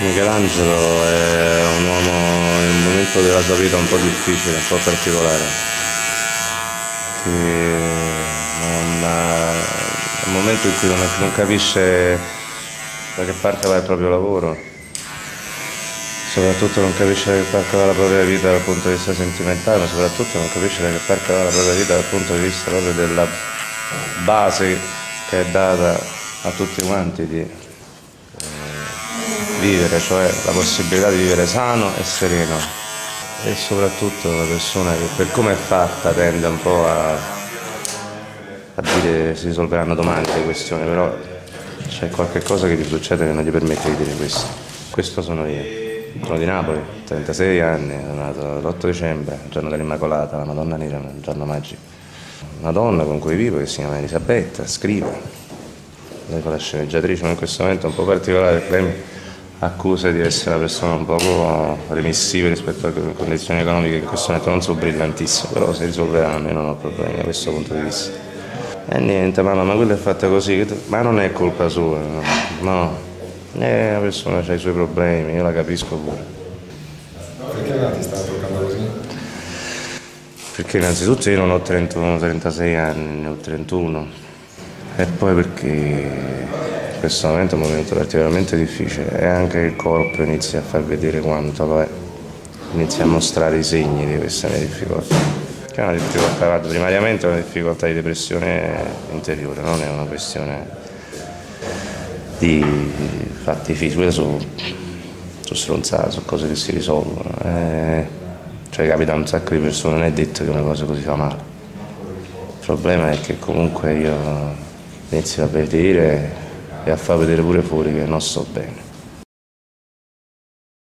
Michelangelo è un uomo in un momento della sua vita un po' difficile, un po' particolare. Non, è un momento in cui non, capisce da che parte va il proprio lavoro, soprattutto non capisce da che parte va la propria vita dal punto di vista sentimentale, ma soprattutto non capisce da che parte va la propria vita dal punto di vista proprio della base che è data a tutti quanti di eh, vivere, cioè la possibilità di vivere sano e sereno e soprattutto una persona che per come è fatta tende un po' a, a dire si risolveranno domani le questioni, però c'è qualche cosa che gli succede che non gli permette di dire questo. Questo sono io. Sono di Napoli, 36 anni, sono nato l'8 dicembre, giorno dell'Immacolata, la Madonna Nera, un giorno magico. Una donna con cui vivo che si chiama Elisabetta, scrive. Lei fa la sceneggiatrice, ma in questo momento è un po' particolare lei accusa di essere una persona un poco remissiva rispetto alle condizioni economiche che in questo momento non sono brillantissime, però si risolveranno, io non ho problemi da questo punto di vista. E niente, mamma, ma quello è fatto così, ma non è colpa sua, no. no. Eh, la persona ha i suoi problemi, io la capisco pure. Perché la ti sta toccando così? Perché innanzitutto io non ho 31, 36 anni, ne ho 31. E poi perché questo momento è un momento particolarmente difficile e anche il corpo inizia a far vedere quanto lo è, inizia a mostrare i segni di queste mie difficoltà che è una difficoltà, guarda, primariamente è una difficoltà di depressione interiore, non è una questione di fatti fisici, sono, sono stronzate, sono cose che si risolvono. Eh, cioè capita a un sacco di persone, non è detto che una cosa così fa male. Il problema è che comunque io inizio a vedere e a far vedere pure fuori che non sto bene.